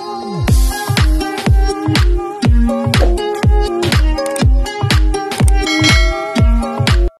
Oh.